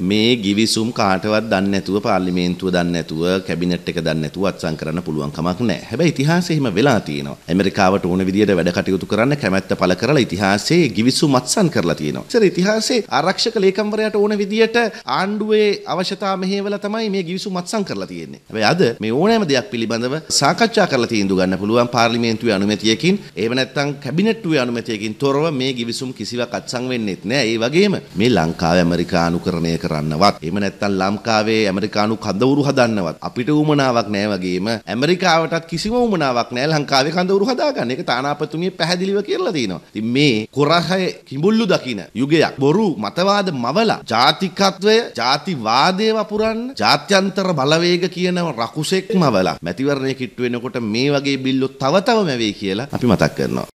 මේ ගිවිසුම් කාටවත් දන්නේ නැතුව පාර්ලිමේන්තුව දන්නේ නැතුව කැබිනට් එක දන්නේ නැතුව අත්සන් කරන්න පුළුවන් කමක් නැහැ. හැබැයි ඉතිහාසයේ එහෙම වෙලා තියෙනවා. ඇමරිකාවට ඕන විදියට වැඩ කටයුතු කරන්න කැමැත්ත පළ කරලා ඉතිහාසයේ ගිවිසුම් අත්සන් කරලා තියෙනවා. ඉතින් ඉතිහාසයේ ආරක්ෂක ලේකම්වරයාට ඕන විදියට ආණ්ඩුවේ අවශ්‍යතා මෙහෙवला තමයි මේ ගිවිසුම් අත්සන් කරලා තියෙන්නේ. හැබැයි අද මේ ඕනෑම දෙයක් පිළිබඳව සාකච්ඡා කරලා තීන්දුව ගන්න පුළුවන් පාර්ලිමේන්තුවේ අනුමැතියකින් එහෙම නැත්නම් කැබිනට්ුවේ අනුමැතියකින් තොරව මේ ගිවිසුම් කිසිවක් අත්සන් වෙන්නෙත් නෑ. ඒ වගේම මේ ලංකාවේ ඇමරිකානුකරණය කරන්නවත් එහෙම නැත්නම් ලංකාවේ ඇමරිකානු කඳවුරු හදන්නවත් අපිට උමනාවක් නෑ වගේම ඇමරිකාවටත් කිසිම උමනාවක් නෑ ලංකාවේ කඳවුරු හදාගන්න. ඒක තානාපතිතුමිය පැහැදිලිව කියලා තියෙනවා. ඉතින් මේ කොරහය කිඹුල්ලු දකින යුගයක් බොරු මතවාද මවලා ජාතිකත්වය ජාතිවාදය වපුරන්න ජාත්‍යන්තර බලවේග කියන රකුසෙක් මවලා මැතිවරණය කිට්ටු වෙනකොට මේ වගේ බිල්ලෝ තව තව මැවෙයි කියලා අපි මතක් කරනවා.